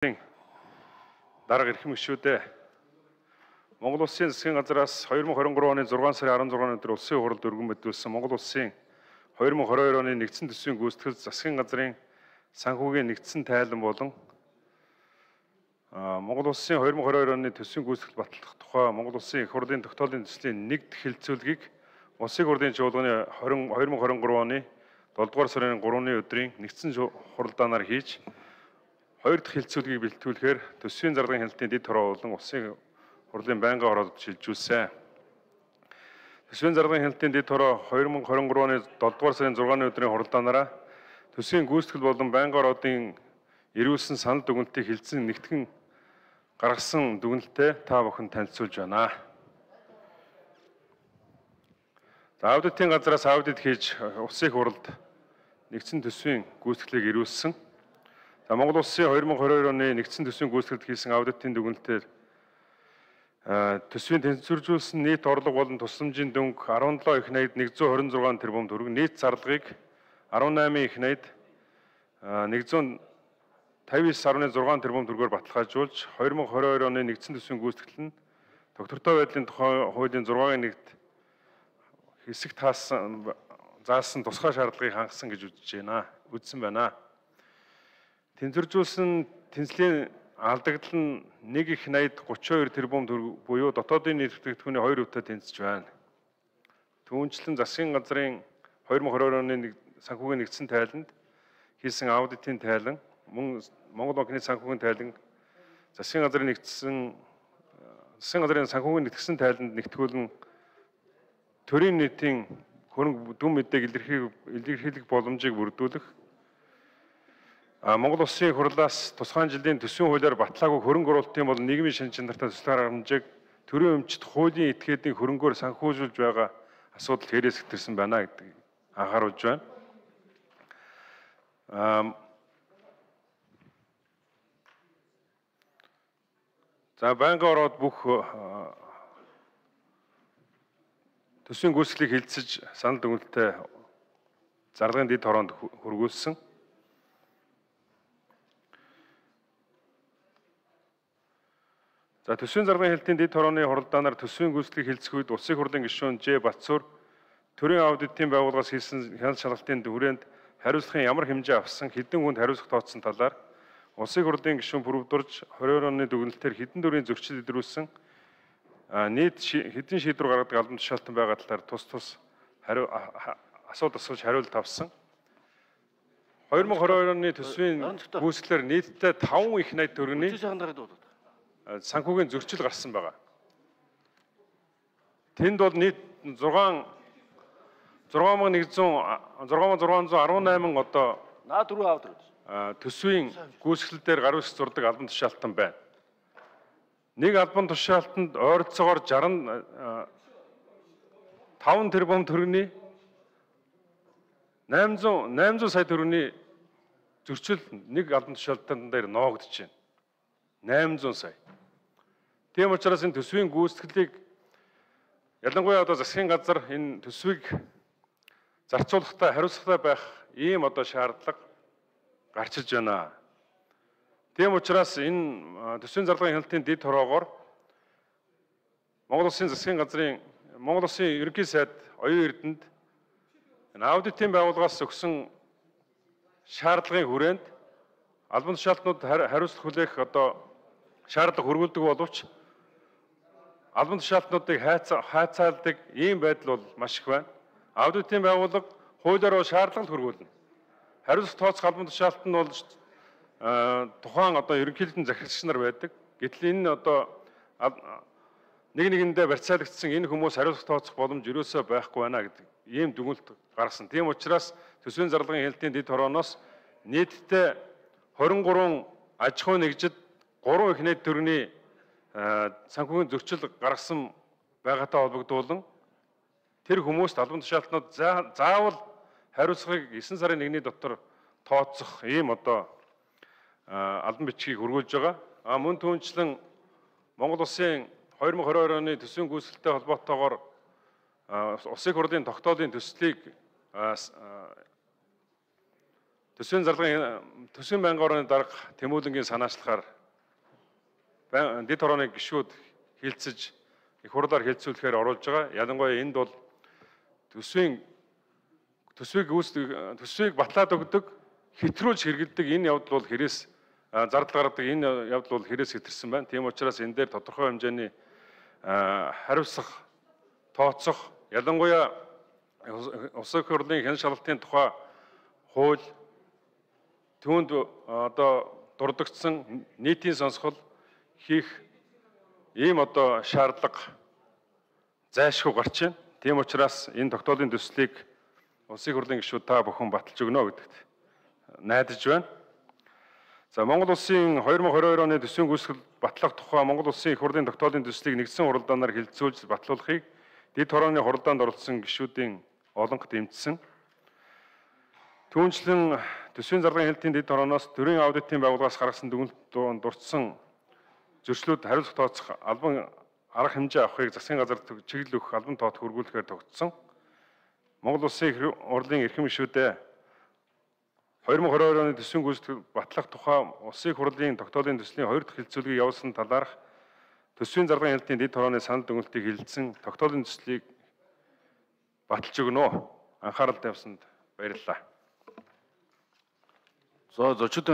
дарга эрхэм гишүүдээ Монгол Улсын засгийн газраас 2023 оны 6 сарын 16 өдөр улсын хурлд өргөн мэдүүлсэн Монгол Улсын 2022 оны нэгдсэн төсвийн гүйцэтгэл засгийн газрын санхүүгийн нэгдсэн тайлан болон Монгол Улсын 2022 оны төсвийн гүйцэтгэл батлах тухай Монгол Улсын их хурлын тогтоолын төслийн нэгд хэлэлцүүлгийг Улсын хурлын чуулганы 20 2023 оны 7 дугаар сарын 3-ны өдрийн нэгдсэн хуралдаанаар хийж Хоёр дахь хилцүүлгийг бэлтгүүлэхээр төсвийн зарлагын хяналтын дэд хороо болон улсын хурлын байнгын хороод шилжүүлсэн. Төсвийн зарлагын хяналтын дэд хороо 2023 оны 7 дугаар сарын 6-ны өдрийн хуралдаанаараа төсвийн гүйцэтгэл болон байнгын ороодын эрүүлсэн санал дүгнэлтийг хилцэн нэгтгэн гаргасан дүгнэлтээ та бүхэн танилцуулж байна. За аудитын газраас аудит хийж улсын хурлд нэгдсэн төсвийн гүйцэтгэлийг эрүүлсэн За Монгол Улсын 2022 оны нэгдсэн төсвийн гүйцэтгэлд хийсэн аудитын дүгнэлтээр төсвийн тэнцвэржүүлсэн нийт орлого болон тусламжийн дүнг 17 их найд 126 тэрбум төгрөг, нийт зарлагыг 18 их найд 159.6 тэрбум төгрөгөөр баталгаажуулж 2022 оны нэгдсэн төсвийн гүйцэтгэл нь доктортой байдлын тухай хуулийн 6-гийн нэгт хэсэг таасан заасан тусгай шаардлагыг хангасан гэж үзэж байна. Үзсэн байна. Тэнцвэржүүлсэн тэнцлийн алдагдал нь 1 их 80 32 тэрбум буюу дотоодын нийт бүтээгдэхүүний 2 хувьтай тэнцэж байна. Түүнчлэн засгийн газрын 2022 оны санхүүгийн нэгдсэн тайланд хийсэн аудитын тайлан мөн Монгол банкны санхүүгийн тайлан засгийн газрын нэгдсэн засгийн газрын санхүүгийн нэгдсэн тайланд нэгтгүүлэн төрийн нийтийн хөрөнгө дүн мэдээг илэрхийлэх боломжийг бүрдүүлэх Монгол Улсын хурлаас тусгай жилийн төсвийн хуулиар батлаагүй хөрөнгө оруулалтын бол нийгмийн шин чанартай төсөл хэмжээг төрийн өмчт хуулийн этгээдийн хөрөнгөөр санхүүжүүлж байгаа асуудал хэрэгс гэтэрсэн байна гэдэг анхааруулж байна. За байнгын ороод бүх төсвийн гүйцэтгэлийг хилцэж санал дүгнэлтээ зарлагын дэд хороонд хөргүүлсэн. За төсвийн заргын хэлтийн дэд хорооны хуралдаанаар төсвийн гүйцэтгэлийг хэлцэх үед улсын хурлын гишүүн Ж Батцуур төрийн аудитын байгууллагаас хийсэн хяналт шалгалтын хүрээнд хариуцлагын ямар хэмжээ авсан хэдэн хүнд хариуцлага тооцсон талаар улсын хурлын гишүүн бүрдурж 22 оны дүгнэлтээр хэдэн төрлийн зөрчил илрүүлсэн нийт хэдэн шийдвэр гаргадаг албан тушаалтан байгаа талаар тус тус хариу асуулт асууж хариулт авсан. 2022 оны төсвийн гүйцэтгэлээр нийтдээ 5 их найд төгрөгийн санхүүгийн зөрчил гарсан байгаа. Тэнд бол нийт 6 6100 6618 одоо наа дөрөв авдаг. төсвийн гүйцэтгэл дээр гар үсэг зурдаг албан тушаалтан байна. Нэг албан тушаалтанд ойролцоогоор 60 5 тэрбум төгрөгийн 800 800 сая төгрөгийн зөрчил нэг албан тушаалтан дээр ноогдож байна. 800 сая. Тийм учраас энэ төсвийн гүйцэтгэлийг ялангуяа одоо засгийн газар энэ төсвийг зарцуулахдаа хариуцлагатай байх ийм одоо шаардлага гарч иж байна. Тийм учраас энэ төсвийн зарлагын хяналтын дэд хороогоор Монгол Улсын засгийн газрын Монгол Улсын ерөнхий сайд оюун эрдэнэд энэ аудитын байгууллагаас өгсөн шаардлагын хүрээнд албан тушаалтнууд хариуцлага хүлээх одоо шаардлага хөрвүүлдэг боловч албан тушаалтнуудыг хайцаалдаг ийм байдал бол маш их байна. Аудитын байгууллага хуулиараа шаардлага хөргүүлнэ. Хариуцлага тооцох албан тушаалт нь бол тухайн одоо ерөнхийлөгчийн захирагч нар байдаг. Гэтэл энэ одоо нэг нэгэндээ барьцаалагдсан энэ хүмүүс хариуцлага тооцох боломж ерөөсөө байхгүй байна гэдэг ийм дүгнэлт гаргасан. Тийм учраас төсвийн зарлагын хэлтийн дэд хорооноос нийтдээ 23 аж ахуй нэгжид 3 их найд төрний санхүүгийн зөрчил гаргасан байгаатай холбогдуулан тэр хүмүүст албан тушаалтнууд заавал хариуцлагыг 9 сарын 1-ний дотор тооцох ийм одоо албан бичгийг хөргүүлж байгаа. А мөн түүнчлэн Монгол Улсын 2022 оны төсвийн гүйцэтгэлтэй холбоотойгоор улсын хурлын тогтоолын төслийг төсвийн зарлагын төсвийн байнгын дарга Тэмүүлэнгийн санаачлахаар дэд хорооны гишүүд хилцэж их хурлаар хилцүүлэхээр оруулж байгаа. Ялангуяа энд бол төсвийн төсвийг үүсдэг төсвийг батлаад өгдөг, хэтрүүлж хэрэгэлдэг энэ явдал бол хэрэгс зардал гаргадаг энэ явдал бол хэрэгс хэтэрсэн байна. Тийм учраас энэ дээр тодорхой хэмжээний хариуцах, тооцох, ялангуяа улсын хурлын хэн шалгалтын тухай хууль түүнд одоо дурдгдсан нийтийн сонсгол хийх ийм одоо шаардлага зайлшгүй гарч байна. Тийм учраас энэ тогтоолын төслийг улсын хурлын гишүүд та бүхэн баталж өгнө гэдэгт найдаж байна. За Монгол улсын 2022 оны төсвийн гүйцэтгэл батлах тухай Монгол улсын их хурлын тогтоолын төслийг нэгдсэн хуралдаанаар хилцүүлж батлуулахыг дэд хорооны хуралдаанд оролцсон гишүүдийн олонхот эмчсэн. Түүнчлэн төсвийн зарлагын хэлтийн дэд хорооноос төрийн аудитын байгууллагаас гаргасан дүгнэлт дурдсан зөрчлүүд хариуцлага тооцох албан арга хэмжээ авахыг засгийн газар чиглэл өгөх албан тоот хөргүүлэхээр тогтсон. Монгол Улсын их хурлын эрхэм гишүүдээ 2022 оны төсвийн гүйцэтгэл батлах тухай улсын хурлын тогтоолын төслийн хоёр дахь хилцүүлгийг явуулсан талаарх төсвийн зарлагын хэлтийн дэд хорооны санал дүгнэлтийг хилцэн тогтоолын төслийг баталж өгнө. Анхаарал тавьсанд баярлалаа. За зочид